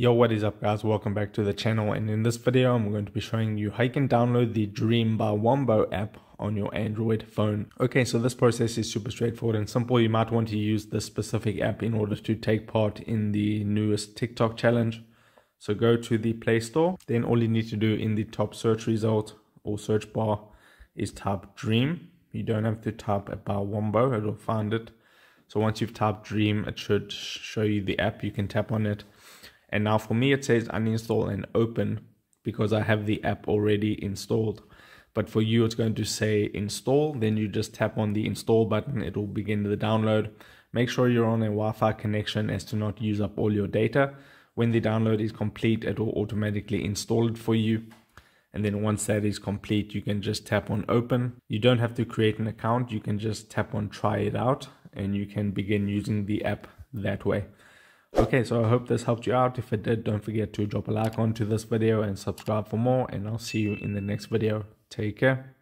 Yo, what is up guys? Welcome back to the channel and in this video I'm going to be showing you how you can download the Dream by Wombo app on your Android phone. Okay, so this process is super straightforward and simple. You might want to use this specific app in order to take part in the newest TikTok challenge. So go to the Play Store, then all you need to do in the top search result or search bar is type Dream. You don't have to type by Wombo, it'll find it. So once you've typed Dream, it should show you the app. You can tap on it and now for me, it says uninstall and open because I have the app already installed. But for you, it's going to say install. Then you just tap on the install button. It will begin the download. Make sure you're on a Wi-Fi connection as to not use up all your data. When the download is complete, it will automatically install it for you. And then once that is complete, you can just tap on open. You don't have to create an account. You can just tap on try it out and you can begin using the app that way. Okay, so I hope this helped you out. If it did, don't forget to drop a like onto this video and subscribe for more. And I'll see you in the next video. Take care.